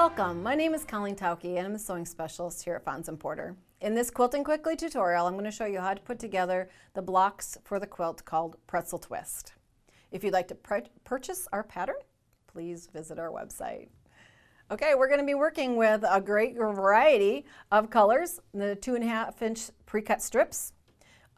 Welcome, my name is Colleen Tauke and I'm a sewing specialist here at and Porter. In this Quilting Quickly tutorial, I'm going to show you how to put together the blocks for the quilt called Pretzel Twist. If you'd like to purchase our pattern, please visit our website. Okay, we're going to be working with a great variety of colors, the two and a half inch pre-cut strips,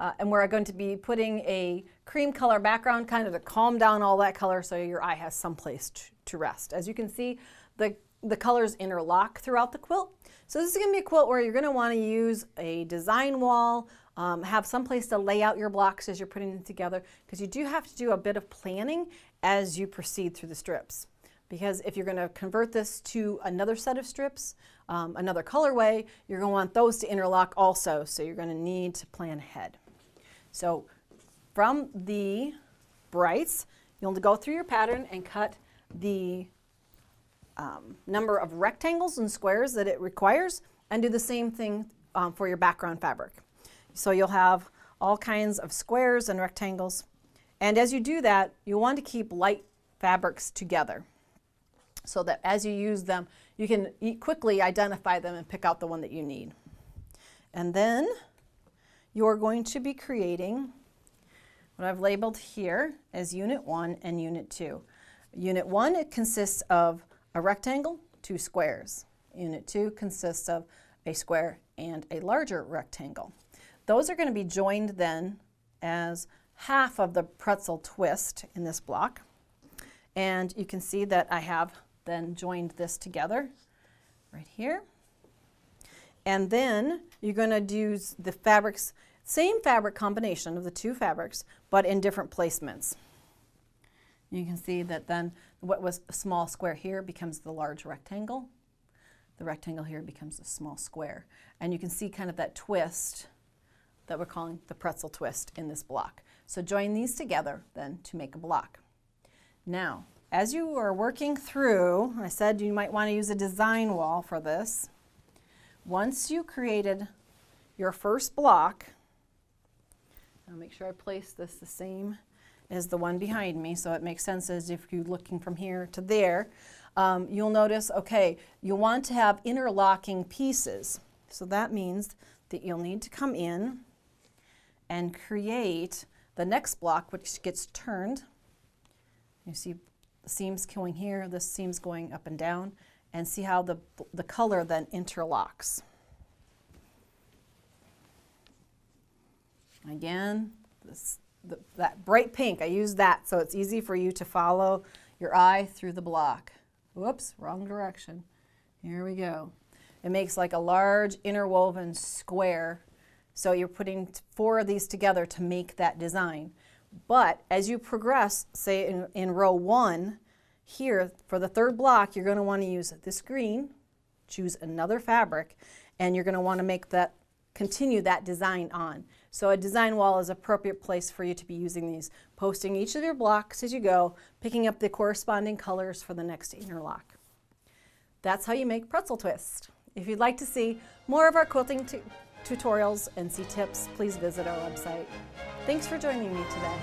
uh, and we're going to be putting a cream color background kind of to calm down all that color so your eye has some place to rest. As you can see, the, the colors interlock throughout the quilt. So this is going to be a quilt where you're going to want to use a design wall, um, have some place to lay out your blocks as you're putting them together because you do have to do a bit of planning as you proceed through the strips because if you're going to convert this to another set of strips, um, another colorway, you're going to want those to interlock also, so you're going to need to plan ahead. So from the brights, you'll go through your pattern and cut the um, number of rectangles and squares that it requires and do the same thing um, for your background fabric. So you'll have all kinds of squares and rectangles. And as you do that, you want to keep light fabrics together so that as you use them, you can quickly identify them and pick out the one that you need. And then you're going to be creating what I've labeled here as Unit 1 and Unit 2. Unit 1, it consists of a rectangle, two squares. Unit 2 consists of a square and a larger rectangle. Those are going to be joined then as half of the pretzel twist in this block. And you can see that I have then joined this together right here. And then you're going to use the fabrics, same fabric combination of the two fabrics, but in different placements. You can see that then what was a small square here becomes the large rectangle. The rectangle here becomes a small square. And you can see kind of that twist that we're calling the pretzel twist in this block. So join these together then to make a block. Now, as you are working through, I said you might want to use a design wall for this. Once you created your first block, I'll make sure I place this the same as the one behind me so it makes sense as if you're looking from here to there. Um, you'll notice, okay, you want to have interlocking pieces. So that means that you'll need to come in and create the next block which gets turned. You see the seams going here, this seam's going up and down, and see how the, the color then interlocks. Again, this, the, that bright pink, I use that so it's easy for you to follow your eye through the block. Whoops, wrong direction. Here we go. It makes like a large interwoven square. So you're putting four of these together to make that design. But as you progress, say in, in row one, here for the third block, you're going to want to use this green, choose another fabric, and you're going to want to make that, continue that design on. So a design wall is appropriate place for you to be using these, posting each of your blocks as you go, picking up the corresponding colors for the next interlock. That's how you make pretzel twist. If you'd like to see more of our quilting tutorials and see tips, please visit our website. Thanks for joining me today.